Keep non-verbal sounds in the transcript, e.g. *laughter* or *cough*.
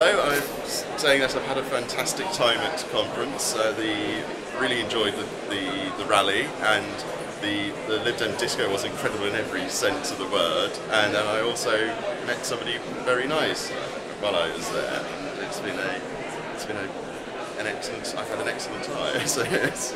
I'm saying that I've had a fantastic time at conference. Uh, the really enjoyed the, the, the rally and the, the Lib Dem disco was incredible in every sense of the word. And then I also met somebody very nice uh, while I was there. And it's been a it's been a, an excellent. I've had an excellent time. *laughs* So it's,